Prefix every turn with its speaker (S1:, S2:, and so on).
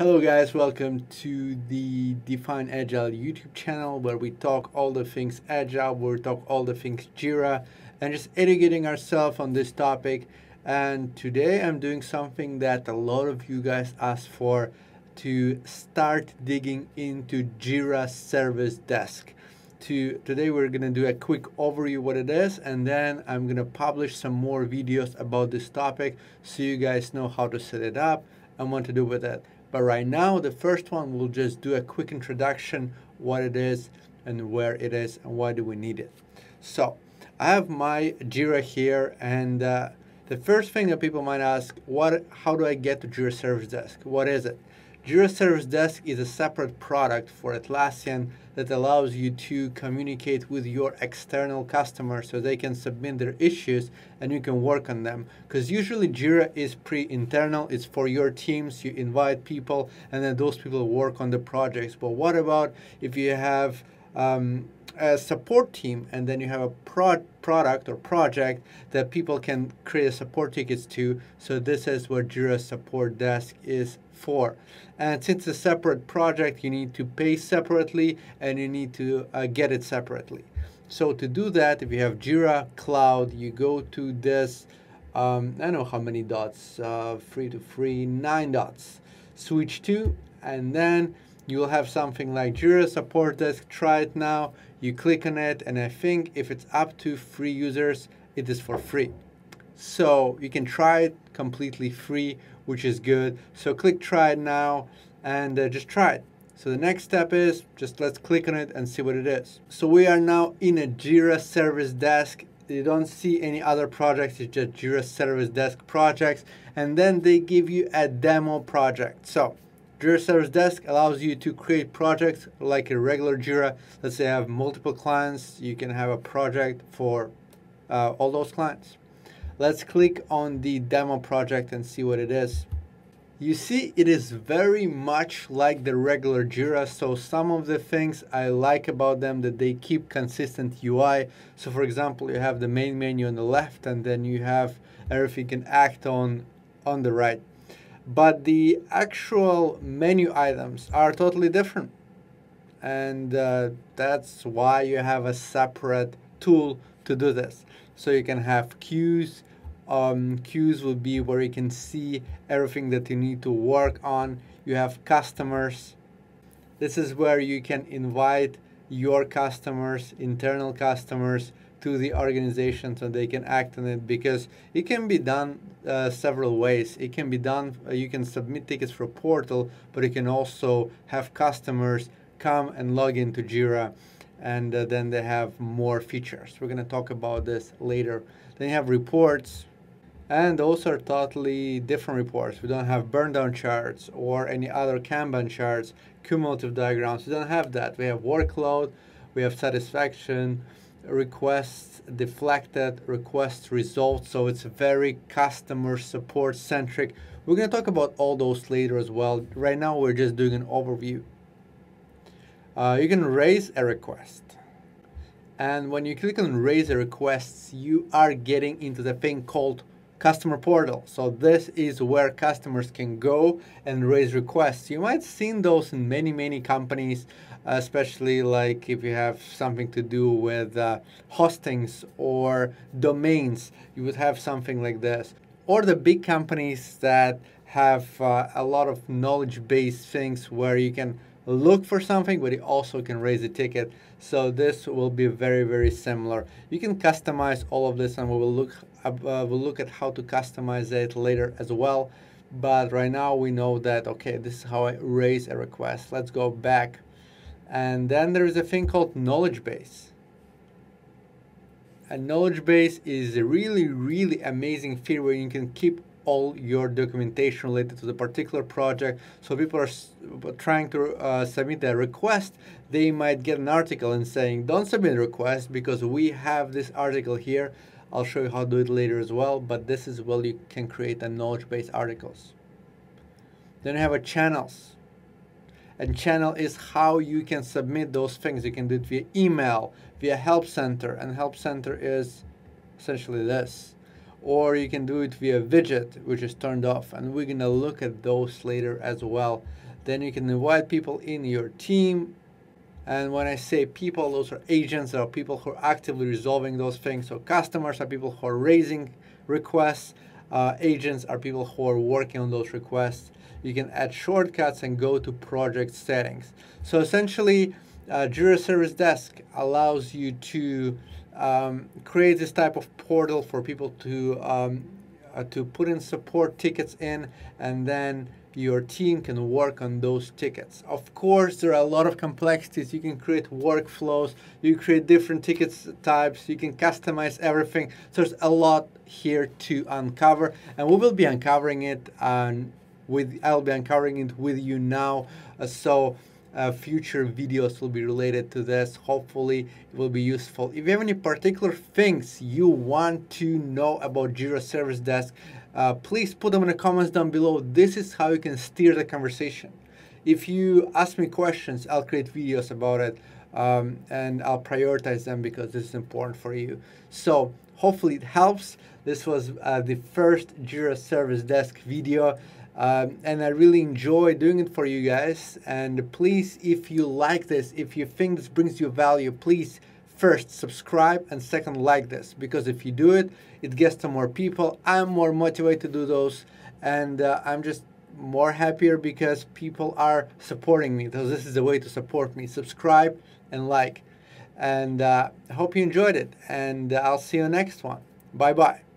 S1: Hello guys, welcome to the Define Agile YouTube channel where we talk all the things Agile, we talk all the things Jira and just educating ourselves on this topic. And today I'm doing something that a lot of you guys asked for to start digging into Jira Service Desk. To, today we're to do a quick overview what it is and then I'm to publish some more videos about this topic so you guys know how to set it up and what to do with it. But right now, the first one, we'll just do a quick introduction, what it is and where it is and why do we need it. So I have my Jira here and uh, the first thing that people might ask, what, how do I get to Jira Service Desk? What is it? Jira Service Desk is a separate product for Atlassian that allows you to communicate with your external customers so they can submit their issues and you can work on them. Because usually Jira is pre-internal, it's for your teams, you invite people and then those people work on the projects. But what about if you have um, a support team and then you have a pro product or project that people can create support tickets to. So this is what Jira Support Desk is for. And since it's a separate project, you need to pay separately and you need to uh, get it separately. So to do that, if you have Jira Cloud, you go to this, um, I don't know how many dots, uh, free to free, nine dots. Switch to, and then you'll have something like Jira Support Desk. Try it now. You click on it, and I think if it's up to free users, it is for free. So you can try it completely free, which is good. So click try it now and uh, just try it. So the next step is just let's click on it and see what it is. So we are now in a Jira Service Desk. You don't see any other projects, it's just Jira Service Desk projects. And then they give you a demo project. So Jira Service Desk allows you to create projects like a regular Jira. Let's say I have multiple clients, you can have a project for uh, all those clients. Let's click on the demo project and see what it is. You see, it is very much like the regular Jira. So some of the things I like about them that they keep consistent UI. So for example, you have the main menu on the left and then you have everything you can act on on the right but the actual menu items are totally different. And uh, that's why you have a separate tool to do this. So you can have queues. Um, queues will be where you can see everything that you need to work on. You have customers. This is where you can invite your customers, internal customers, to the organization so they can act on it because it can be done uh, several ways. It can be done, uh, you can submit tickets for portal, but you can also have customers come and log into Jira and uh, then they have more features. We're going to talk about this later. Then you have reports, and those are totally different reports. We don't have burn down charts or any other Kanban charts, cumulative diagrams. We don't have that. We have workload, we have satisfaction, requests deflected, requests resolved. So it's very customer support centric. We're going to talk about all those later as well. Right now, we're just doing an overview. Uh, you can raise a request. And when you click on raise a request, you are getting into the thing called customer portal. So this is where customers can go and raise requests. You might seen those in many, many companies especially like if you have something to do with uh, hostings or domains, you would have something like this. Or the big companies that have uh, a lot of knowledge-based things where you can look for something, but you also can raise a ticket. So this will be very, very similar. You can customize all of this and we will look, uh, we'll look at how to customize it later as well. But right now we know that, okay, this is how I raise a request. Let's go back and then there is a thing called knowledge base. A knowledge base is a really, really amazing feature where you can keep all your documentation related to the particular project. So people are trying to uh, submit a request, they might get an article and saying, don't submit a request because we have this article here. I'll show you how to do it later as well, but this is where you can create a knowledge base articles. Then you have a channels and channel is how you can submit those things. You can do it via email, via help center, and help center is essentially this. Or you can do it via widget, which is turned off, and we're gonna look at those later as well. then you can invite people in your team and when I say people, those are agents, there are people who are actively resolving those things. So customers are people who are raising requests. Uh, agents are people who are working on those requests. You can add shortcuts and go to project settings. So essentially, uh, Jira Service Desk allows you to um, create this type of portal for people to um, uh, to put in support tickets in, and then your team can work on those tickets. Of course, there are a lot of complexities. You can create workflows, you create different tickets types, you can customize everything. So there's a lot here to uncover, and we will be uncovering it. And with I'll be uncovering it with you now. Uh, so uh, future videos will be related to this. Hopefully, it will be useful. If you have any particular things you want to know about Jira Service Desk, uh, please put them in the comments down below. This is how you can steer the conversation. If you ask me questions, I'll create videos about it um, and I'll prioritize them because this is important for you. So hopefully it helps. This was uh, the first Jira Service Desk video. Um, and I really enjoy doing it for you guys. And please, if you like this, if you think this brings you value, please first subscribe and second like this because if you do it, it gets to more people. I'm more motivated to do those, and uh, I'm just more happier because people are supporting me. So this is a way to support me. Subscribe and like. And uh, I hope you enjoyed it. And uh, I'll see you next one. Bye bye.